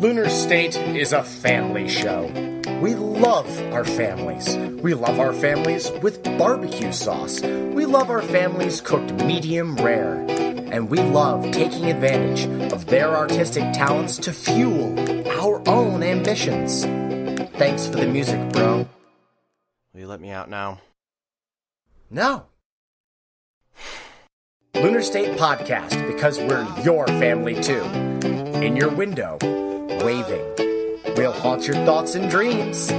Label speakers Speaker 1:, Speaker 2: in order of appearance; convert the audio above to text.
Speaker 1: Lunar State is a family show. We love our families. We love our families with barbecue sauce. We love our families cooked medium rare. And we love taking advantage of their artistic talents to fuel our own ambitions. Thanks for the music, bro.
Speaker 2: Will you let me out now?
Speaker 1: No. Lunar State Podcast because we're your family too. In your window, waving. We'll haunt your thoughts and dreams.